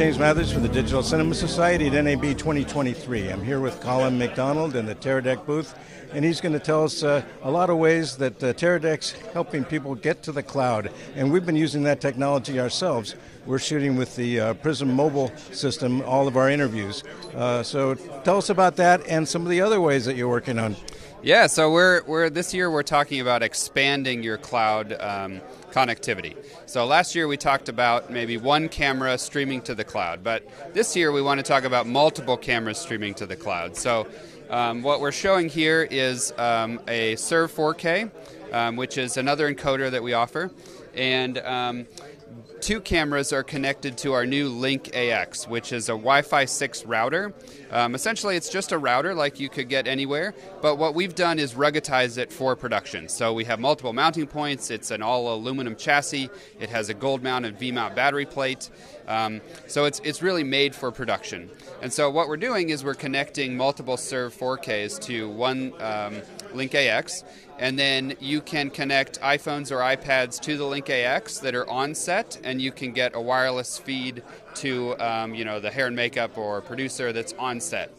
James Mathers from the Digital Cinema Society at NAB 2023. I'm here with Colin McDonald in the Teradek booth, and he's going to tell us uh, a lot of ways that uh, Teradek's helping people get to the cloud. And we've been using that technology ourselves. We're shooting with the uh, Prism mobile system all of our interviews. Uh, so tell us about that and some of the other ways that you're working on. Yeah, so we're, we're this year we're talking about expanding your cloud um, connectivity. So last year we talked about maybe one camera streaming to the cloud, but this year we want to talk about multiple cameras streaming to the cloud. So um, what we're showing here is um, a Serve 4K, um, which is another encoder that we offer, and um, two cameras are connected to our new Link AX, which is a Wi Fi 6 router. Um, essentially, it's just a router like you could get anywhere, but what we've done is ruggedize it for production. So we have multiple mounting points, it's an all aluminum chassis, it has a gold mounted V mount battery plate. Um, so it's, it's really made for production. And so what we're doing is we're connecting multiple Serve 4Ks to one um, Link AX, and then you can connect iPhones or iPads to the Link AX that are on set, and you can get a wireless feed to um, you know the hair and makeup or producer that's on set.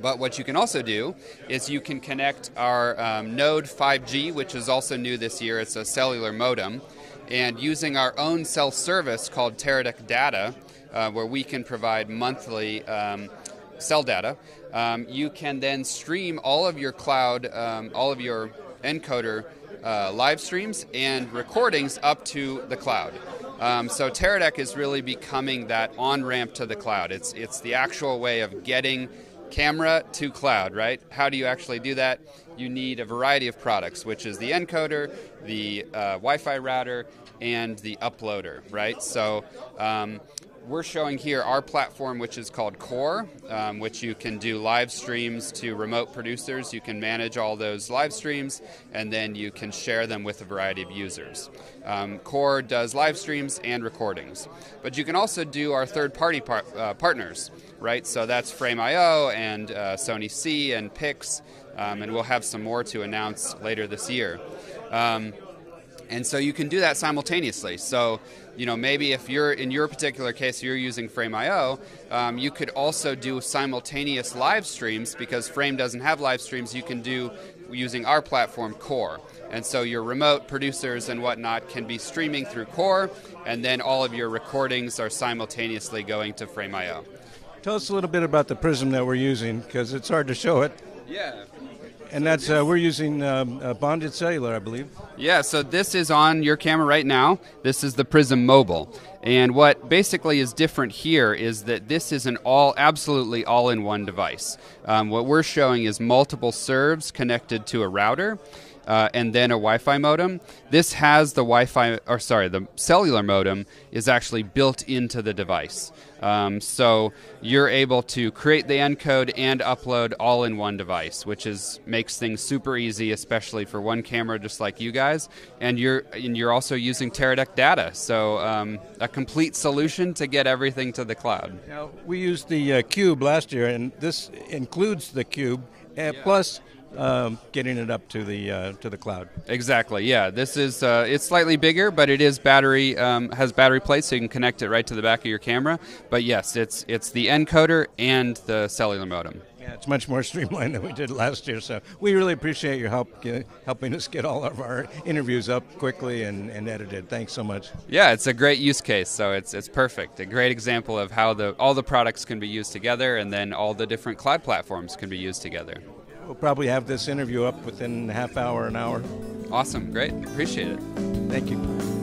But what you can also do is you can connect our um, Node 5G, which is also new this year. It's a cellular modem, and using our own self service called Teradek Data, uh, where we can provide monthly. Um, cell data, um, you can then stream all of your cloud, um, all of your encoder uh, live streams and recordings up to the cloud. Um, so Teradek is really becoming that on ramp to the cloud. It's it's the actual way of getting camera to cloud, right? How do you actually do that? You need a variety of products, which is the encoder, the uh, Wi-Fi router, and the uploader, right? So um, we're showing here our platform, which is called Core, um, which you can do live streams to remote producers. You can manage all those live streams, and then you can share them with a variety of users. Um, Core does live streams and recordings, but you can also do our third-party par- uh, partners, right? So that's Frame.io and uh, Sony Ci and Pix, um, and we'll have some more to announce later this year. Um, and so you can do that simultaneously. So, you know, maybe if you're in your particular case, you're using Frame.io, um, you could also do simultaneous live streams because Frame doesn't have live streams. You can do using our platform, Core. And so your remote producers and whatnot can be streaming through Core, and then all of your recordings are simultaneously going to Frame.io. Tell us a little bit about the prism that we're using because it's hard to show it. Yeah, and that's uh, we're using um, bonded cellular, I believe. Yeah, so this is on your camera right now. This is the Prism Mobile. And what basically is different here is that this is an all, absolutely all in one device. Um, what we're showing is multiple serves connected to a router uh, and then a Wi-Fi modem. This has the Wi-Fi, or sorry, the cellular modem is actually built into the device. Um, so you're able to create the encode and upload all in one device, which is makes things super easy, especially for one camera, just like you guys. And you're and you're also using Teradek data, so um, a complete solution to get everything to the cloud. Now we used the uh, Cube last year, and this includes the Cube. Uh, yeah. Plus, um, getting it up to the uh, to the cloud. Exactly. Yeah. This is uh, it's slightly bigger, but it is battery um, has battery plates, so you can connect it right to the back of your camera. But yes, it's it's the encoder and the cellular modem. Yeah, it's much more streamlined than we did last year. So we really appreciate your help helping us get all of our interviews up quickly and, and edited. Thanks so much. Yeah, it's a great use case. So it's it's perfect. A great example of how the all the products can be used together, and then all the different cloud platforms can be used together. We'll probably have this interview up within a half hour, an hour. Awesome. Great. Appreciate it. Thank you.